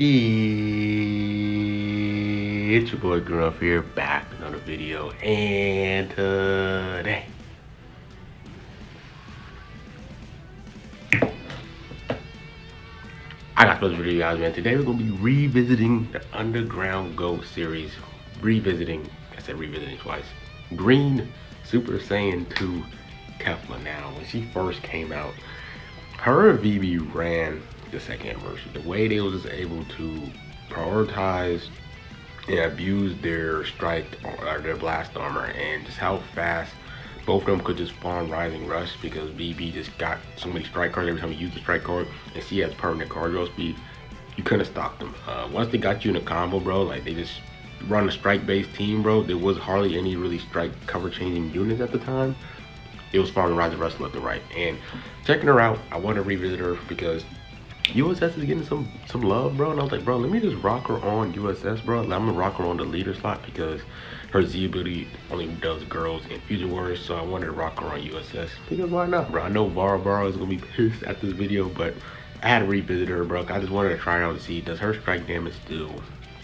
Yeah, it's your boy Gruff here, back another video, and today I got supposed to video guys, man. Today we're gonna be revisiting the Underground GOAT series. Revisiting, I said revisiting twice. Green Super Saiyan 2 Kefla. Now, when she first came out, her Vivi ran the second anniversary. The way they was able to prioritize and abuse their strike or their blast armor and just how fast both of them could just spawn Rising Rush because BB just got so many strike cards every time you use the strike card and she has permanent card draw speed. You couldn't stop them. Uh, once they got you in a combo, bro, like they just run a strike based team, bro. There was hardly any really strike cover changing units at the time. It was farming Rising Rush left and right. And checking her out, I want to revisit her because USS is getting some some love, bro. And I was like, bro, let me just rock her on USS, bro. I'm gonna rock her on the leader slot because her Z ability only does girls in Fusion Wars. So I wanted to rock her on USS because why not, bro? I know Vara is gonna be pissed at this video, but I had to revisit her, bro. I just wanted to try out and see does her strike damage still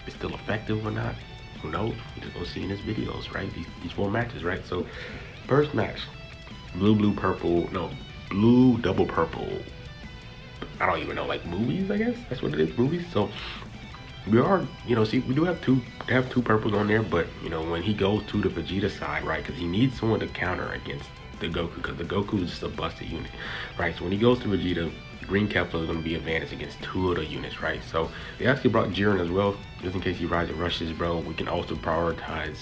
is still effective or not. Who knows? We're just gonna see in this videos, right? These, these four matches, right? So first match, blue, blue, purple, no, blue, double purple I don't even know, like movies, I guess. That's what it is, movies. So we are, you know, see, we do have two have two purples on there, but you know, when he goes to the Vegeta side, right, because he needs someone to counter against the Goku, because the Goku is just a busted unit, right? So when he goes to Vegeta, Green Kefla is going to be advantage against two of the units, right? So they actually brought Jiren as well, just in case he rides rises rushes, bro. We can also prioritize,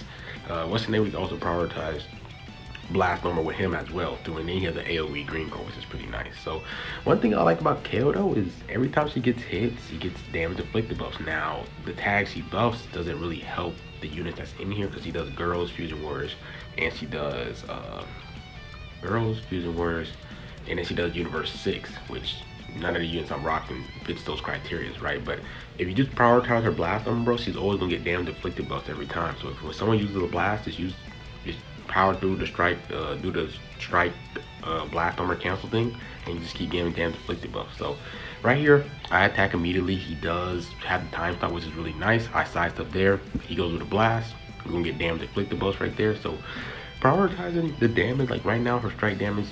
uh, what's the name? We can also prioritize blast armor with him as well too. And then the aoe green core which is pretty nice. So one thing i like about kale though is every time she gets hit she gets damage inflicted buffs. Now the tag she buffs doesn't really help the unit that's in here because she does girls fusion warriors and she does uh girls fusion warriors and then she does universe 6 which none of the units i'm rocking fits those criterias right? But if you just prioritize her blast armor bro she's always gonna get damage inflicted buffs every time. So if when someone uses a blast just use just power through the strike, uh, do the strike uh, blast armor cancel thing, and you just keep getting damage inflicted buff. So right here, I attack immediately. He does have the time stop, which is really nice. I sized up there. He goes with a blast. We're gonna get damage inflicted buffs right there. So prioritizing the damage, like right now, her strike damage.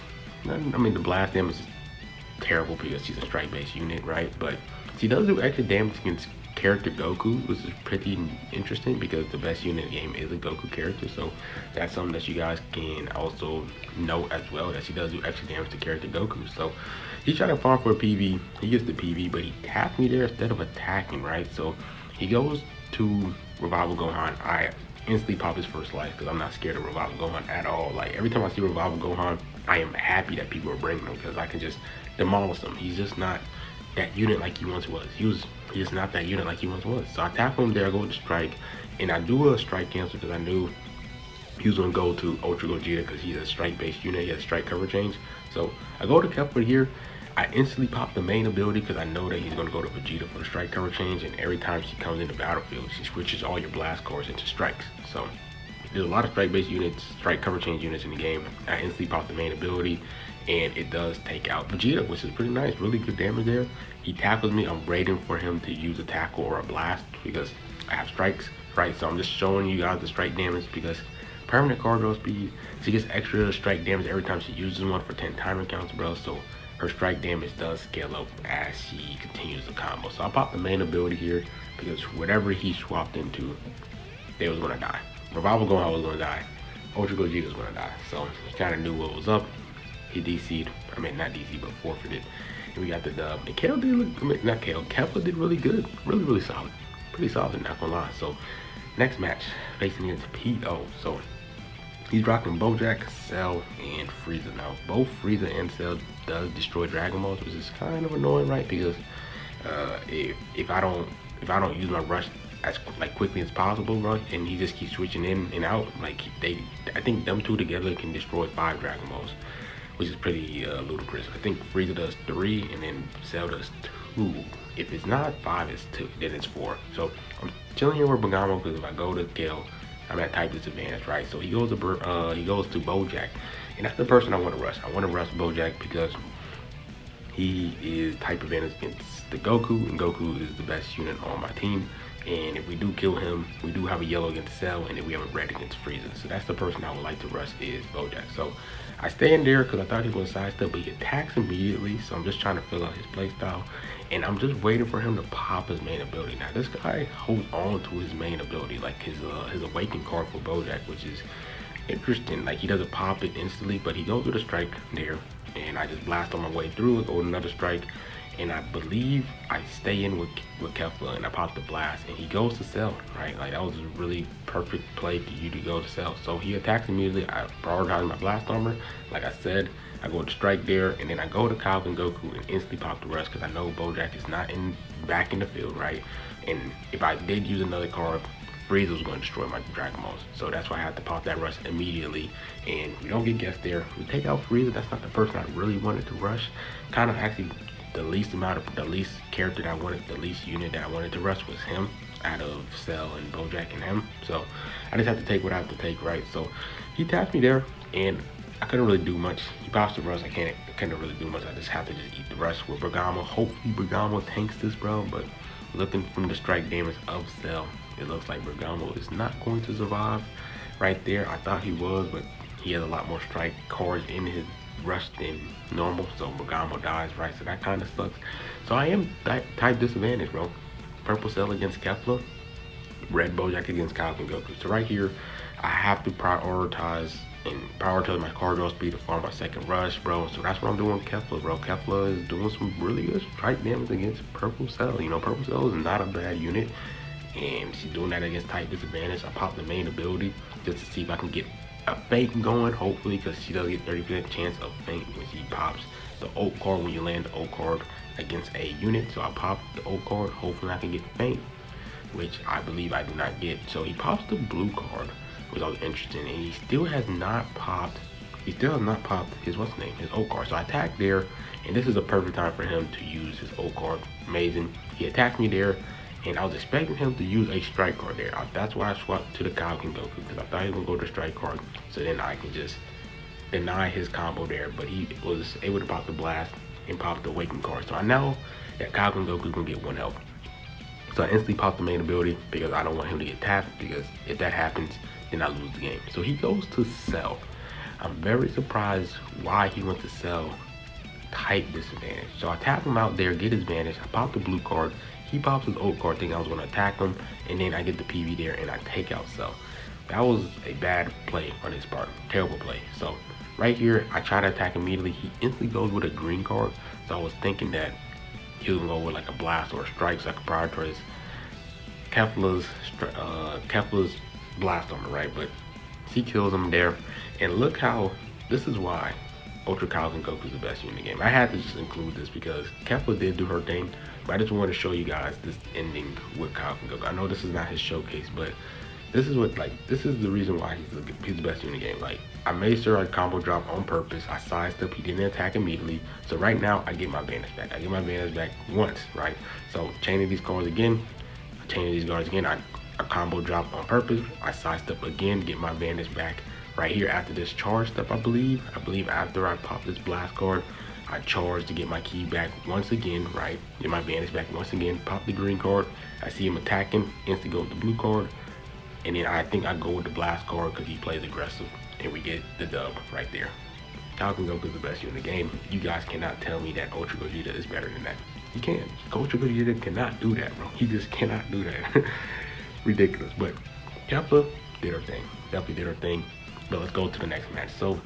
I mean, the blast damage is terrible because she's a strike-based unit, right? But she does do extra damage against character Goku, which is pretty interesting because the best unit in the game is a Goku character. So that's something that you guys can also note as well that she does do extra damage to character Goku. So he's trying to farm for a PV. He gets the PV, but he tapped me there instead of attacking, right? So he goes to Revival Gohan. I instantly pop his first life because I'm not scared of Revival Gohan at all. Like every time I see Revival Gohan, I am happy that people are bringing him because I can just demolish him. He's just not that unit like he once was. He was just not that unit like he once was. So I tap him there, I go to strike, and I do a strike cancel because I knew he was gonna go to Ultra Gogeta because he's a strike-based unit. He has strike cover change. So I go to Kefla here. I instantly pop the main ability because I know that he's gonna go to Vegeta for the strike cover change. And every time she comes into battlefield, she switches all your blast cores into strikes. So there's a lot of strike-based units, strike cover change units in the game. I instantly pop the main ability and it does take out Vegeta, which is pretty nice. Really good damage there. He tackles me. I'm waiting for him to use a tackle or a blast because I have strikes, right? So I'm just showing you guys the strike damage because permanent card draw speed. She gets extra strike damage every time she uses one for 10 timer counts, bro. So her strike damage does scale up as she continues the combo. So I popped the main ability here because whatever he swapped into, they was gonna die. Revival Gohan was gonna die. Ultra Gogeta was gonna die. So he kind of knew what was up he DC'd, I mean not DC, but forfeited. And we got the dub. And Kale did look, I not Kale, Kefla did really good. Really, really solid. Pretty solid, not gonna lie. So next match, facing against Pete O. So he's rocking Bojack, Cell, and Frieza. Now both Frieza and Cell does destroy Dragon Balls, which is kind of annoying, right? Because uh, if if I don't if I don't use my rush as like quickly as possible, right? And he just keeps switching in and out. Like they, I think them two together can destroy five Dragon Balls which is pretty uh, ludicrous. I think Frieza does three and then Cell does two. If it's not five, it's two, then it's four. So I'm chilling here with Bergamo because if I go to Gale, I'm at type disadvantage, right? So he goes to uh, he goes to Bojack, and that's the person I want to rush. I want to rush Bojack because he is type advantage against the Goku, and Goku is the best unit on my team. And if we do kill him, we do have a yellow against Cell, and then we have a red against Frieza. So that's the person I would like to rush is Bojack. So I stay in there because I thought he was going to sidestep, but he attacks immediately. So I'm just trying to fill out his playstyle. And I'm just waiting for him to pop his main ability. Now this guy holds on to his main ability, like his uh, his awakened card for Bojack, which is interesting. Like he doesn't pop it instantly, but he goes with a strike there. And I just blast on my way through it, another strike and I believe I stay in with with Kefla and I pop the blast and he goes to Cell, right? Like that was a really perfect play for you to go to Cell. So he attacks immediately. I prioritize my blast armor. Like I said, I go to strike there and then I go to Kaioken Goku and instantly pop the rest because I know Bojack is not in back in the field, right? And if I did use another card, Frieza was going to destroy my Dragon Balls. So that's why I had to pop that rush immediately. And we don't get guessed there. We take out Frieza. That's not the person I really wanted to rush. Kind of actually the least amount of the least character that I wanted, the least unit that I wanted to rush was him out of Cell and Bojack and him. So I just have to take what I have to take, right? So he tapped me there and I couldn't really do much. He pops the rush. I can't I couldn't really do much. I just have to just eat the rush with Bergamo. Hopefully Bergamo tanks this, bro. But looking from the strike damage of Cell, it looks like Bergamo is not going to survive right there. I thought he was, but he has a lot more strike cards in his rush than normal, so Bergamo dies, right? So that kind of sucks. So I am type disadvantage, bro. Purple Cell against Kefla, Red Bojack against Kaioken Goku. So right here, I have to prioritize and prioritize my draw speed to farm my second rush, bro. So that's what I'm doing with Kefla, bro. Kefla is doing some really good strike damage against Purple Cell. You know, Purple Cell is not a bad unit. And she's doing that against type disadvantage. I pop the main ability just to see if I can get a feint going, hopefully, because she does get 30% chance of feint when she pops the oak card when you land the oak card against a unit. So I pop the oak card, hopefully I can get feint, which I believe I do not get. So he pops the blue card, which I was interesting, and he still has not popped, he still has not popped his, what's name, his oak card. So I attack there, and this is a perfect time for him to use his oak card. Amazing. He attacked me there, and I was expecting him to use a strike card there. That's why I swapped to the Kaioken Goku because I thought he was gonna go to strike card, so then I can just deny his combo there. But he was able to pop the blast and pop the awakening card. So I know that Kaioken Goku's gonna get one health. So I instantly pop the main ability because I don't want him to get tapped because if that happens, then I lose the game. So he goes to Cell. I'm very surprised why he went to Cell type disadvantage. So I tap him out there, get his advantage. I pop the blue card, he pops his old card thinking I was going to attack him, and then I get the PV there and I take out Cell. That was a bad play on his part. Terrible play. So right here, I try to attack immediately. He instantly goes with a green card. So I was thinking that he was going to go with like a blast or a strike so I could prioritize Kefla's, uh, Kefla's blast on armor, right? But he kills him there. And look how, this is why Ultra Kaioken Goku is the best unit in the game. I had to just include this because Kefla did do her thing, but I just wanted to show you guys this ending with Kaioken Goku. I know this is not his showcase, but this is what like this is the reason why he's the, he's the best unit in the game. Like I made sure I combo drop on purpose. I sidestep. He didn't attack immediately. So right now I get my advantage back. I get my advantage back once, right? So chaining these cards again, chaining these guards again. I, I combo drop on purpose. I sidestep again, get my advantage back right here after this charge step, I believe. I believe after I pop this blast card, I charge to get my ki back once again, right? Get my advantage back once again, pop the green card. I see him attacking, instantly go with the blue card. And then I think I go with the blast card because he plays aggressive. And we get the dub right there. Falcon is the best unit in the game. You guys cannot tell me that Ultra Gogeta is better than that. You can't. Ultra Gogeta cannot do that, bro. He just cannot do that. Ridiculous. But Kefla did her thing. Definitely did her thing. But let's go to the next match. So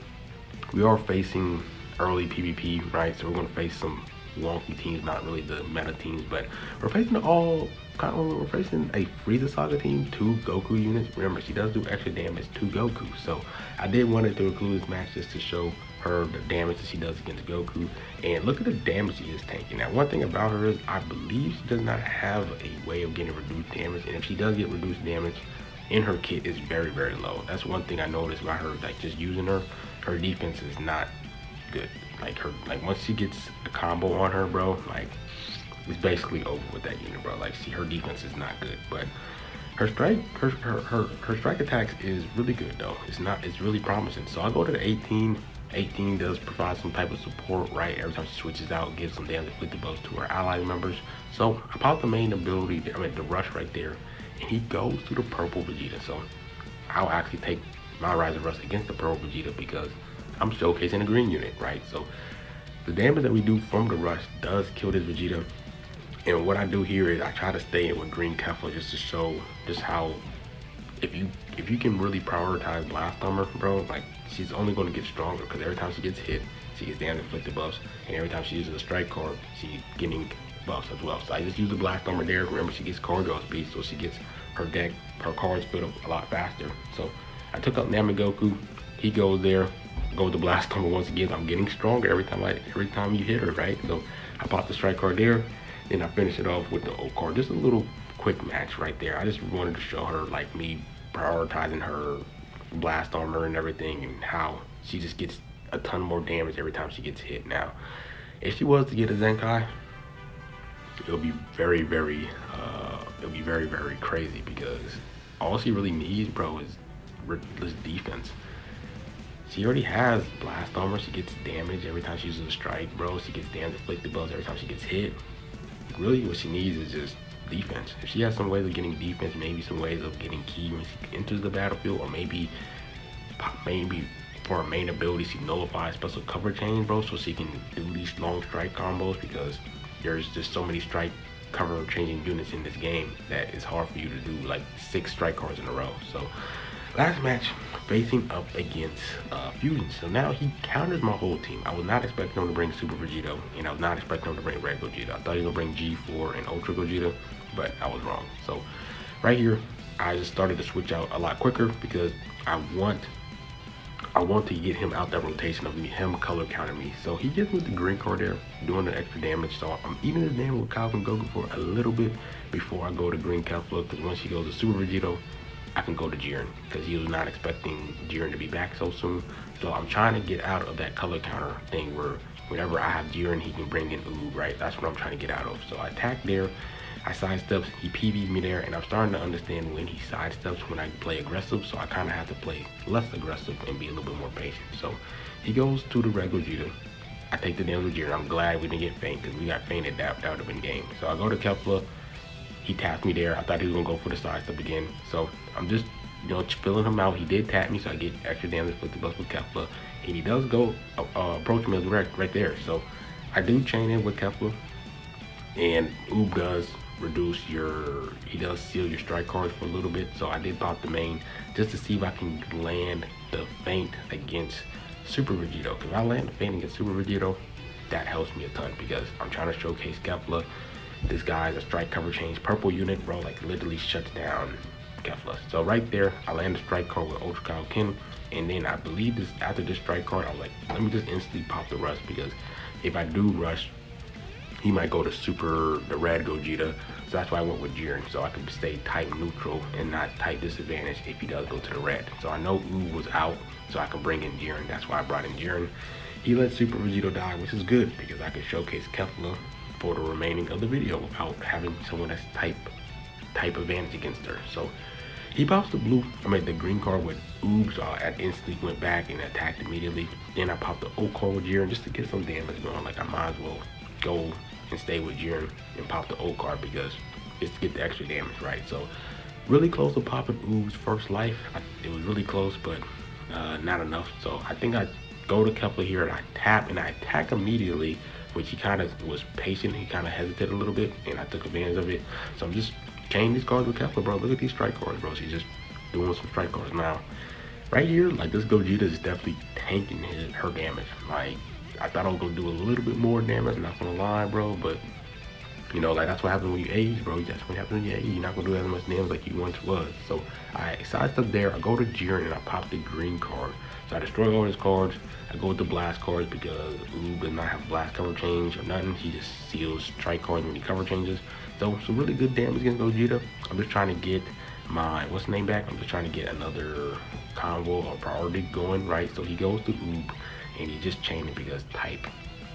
we are facing early PvP, right? So we're gonna face some wonky teams, not really the meta teams, but we're facing all kind of we're facing a Frieza Saga team, two Goku units. Remember, she does do extra damage to Goku, so I did wanted to include this match just to show her the damage that she does against Goku. And look at the damage she is taking. Now, one thing about her is I believe she does not have a way of getting reduced damage, and if she does get reduced damage, in her kit is very, very low. That's one thing I noticed about her, like just using her, her defense is not good. Like her, like once she gets a combo on her, bro, like it's basically over with that unit, bro. Like see, her defense is not good, but her strike, her, her, her, her strike attacks is really good though. It's not, it's really promising. So I go to the 18 18 does provide some type of support, right? Every time she switches out, gives some damage inflicted buffs to her ally members. So I pop the main ability, I mean the rush right there, and he goes to the purple Vegeta. So I'll actually take my Rising Rush against the purple Vegeta because I'm showcasing a green unit, right? So the damage that we do from the rush does kill this Vegeta. And what I do here is I try to stay in with Green Kefla just to show just how if you if you can really prioritize Blast Armor, bro, like she's only going to get stronger buffs, as well. So I just use the Blast Armor there. Remember, she gets Card Draw Speed, so she gets her deck, her cards filled up a lot faster. So I took out Namigoku. He goes there, goes to Blast Armor once again. I'm getting stronger every time I every time you hit her, right? So I pop the strike card there, then I finish it off with the O card. Just a little quick match right there. I just wanted to show her like me prioritizing her blast armor and everything and how she just gets a ton more damage every time she gets hit now. If she was to get a Zenkai, it'll be very, very, uh, it'll be very, very crazy because all she really needs, bro, is this defense. She already has blast armor. She gets damage every time she uses a strike, bro. She gets damage inflicted buffs every time she gets hit. Really, what she needs is just defense. If she has some ways of getting defense, maybe some ways of getting ki when she enters the battlefield, or maybe maybe for her main ability, she nullifies special cover chain, bro, so she can do these long strike combos because there's just so many strike cover changing units in this game that it's hard for you to do like six strike cards in a row. So last match, facing up against uh, Fusion. So now he counters my whole team. I was not expecting him to bring Super Vegito, and I was not expecting him to bring Red Gogeta. I thought he was gonna bring G4 and Ultra Gogeta, but I was wrong. So right here, I just started to switch out a lot quicker because I want I want to get him out that rotation of me, him color counter me. So he gets with the green card there, doing the extra damage. So I'm even his damage with Kaioken Goku for a little bit before I go to green Kefla. Because once he goes to Super Vegito, I can go to Jiren. Because he was not expecting Jiren to be back so soon. So I'm trying to get out of that color counter thing where whenever I have Jiren, he can bring in Oob, right? That's what I'm trying to get out of. So I attack there. I sidesteps, he PV'd me there, and I'm starting to understand when he sidesteps when I play aggressive, so I kind of have to play less aggressive and be a little bit more patient. So he goes to the regular Vegeta. I take the damage with I'm glad we didn't get feint, because we got feinted, that, that would have been game. So I go to Kefla, he tapped me there. I thought he was gonna go for the sidestep again. So I'm just, you know, filling him out. He did tap me, so I get extra damage with the bus with Kefla. And he does go uh, uh, approach me right, right there. So I do chain in with Kefla. And Oob does reduce your, he does seal your strike cards for a little bit. So I did pop the main just to see if I can land the feint against Super Vegito. If I land the feint against Super Vegito, that helps me a ton because I'm trying to showcase Kefla. This guy's a strike cover change purple unit, bro, like literally shuts down Kefla. So right there, I land a strike card with Ultra Kaioken. And then I believe this after this strike card, I was like, let me just instantly pop the rush because if I do rush, he might go to super the red Gogeta. So that's why I went with Jiren. So I could stay type neutral and not type disadvantage if he does go to the red. So I know Oob was out, so I can bring in Jiren. That's why I brought in Jiren. He let Super Vegito die, which is good because I can showcase Kefla for the remaining of the video without having someone that's type type advantage against her. So he pops the blue, I mean the green card with Oob, so I instantly went back and attacked immediately. Then I popped the O card with Jiren just to get some damage going. Like I might as well go and stay with Jiren and pop the old card because it's to get the extra damage, right? So really close to popping Oob's first life. It was really close, but uh, not enough. So I think I go to Kefla here and I tap and I attack immediately, which he kind of was patient. He kind of hesitated a little bit and I took advantage of it. So I'm just chaining these cards with Kefla, bro. Look at these strike cards, bro. She's just doing some strike cards now. Right here, like this Gogeta is definitely tanking his, her damage. Like I thought I was gonna do a little bit more damage, not gonna lie, bro, but you know, like that's what happens when you age, bro. That's what happens when you age. You're not gonna do as much damage like you once was. So I sidestep there, I go to Jiren and I pop the green card. So I destroy all his cards. I go with the blast cards because Oob does not have blast cover change or nothing. He just seals strike cards when he cover changes. So some really good damage against Gogeta. I'm just trying to get my what's name back? I'm just trying to get another combo or priority going, right? So he goes to Oob and he just chained it because type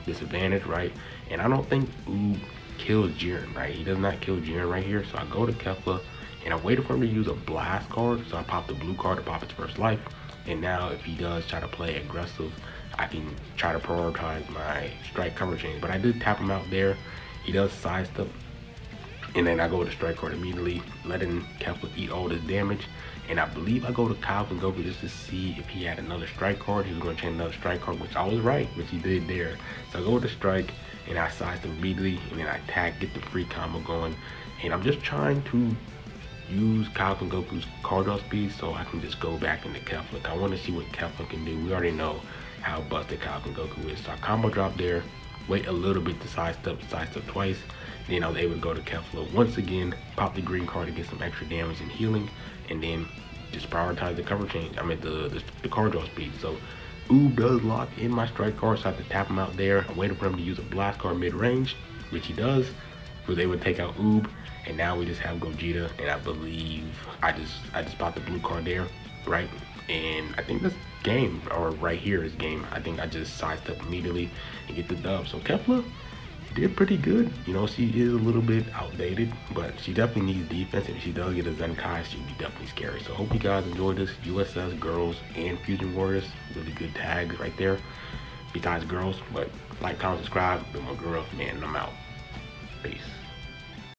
disadvantage, right? And I don't think Oob kills Jiren, right? He does not kill Jiren right here. So I go to Kefla and I waited for him to use a blast card. So I pop the blue card to pop his first life. And now if he does try to play aggressive, I can try to prioritize my strike cover change. But I did tap him out there. He does sidestep. And then I go to strike card immediately, letting Kefla eat all this damage. And I believe I go to Kaioken Goku just to see if he had another strike card. He was going to change another strike card, which I was right, which he did there. So I go to strike, and I sidestep immediately, and then I attack, get the free combo going. And I'm just trying to use Kaioken Goku's card draw speed so I can just go back into Kefla. I want to see what Kefla can do. We already know how busted Kaioken Goku is. So I combo drop there, wait a little bit to sidestep, sidestep twice. Then I was able to go to Kefla once again, pop the green card to get some extra damage and healing, and then just prioritize the cover change. I mean the, the, the card draw speed. So Oob does lock in my strike card, so I have to tap him out there. I'm waiting for him to use a blast card mid-range, which he does. So they would take out Oob, and now we just have Gogeta, and I believe I just I just bought the blue card there, right? And I think this game, or right here is game. I think I just sized up immediately and get the dub. So Kefla did pretty good. You know, she is a little bit outdated, but she definitely needs defense. If she does get a Zenkai, she'd be definitely scary. So hope you guys enjoyed this. USS Girls and Fusion Warriors. Really good tags right there. Besides girls, but like, comment, subscribe. Be my girl, man, I'm out. Peace.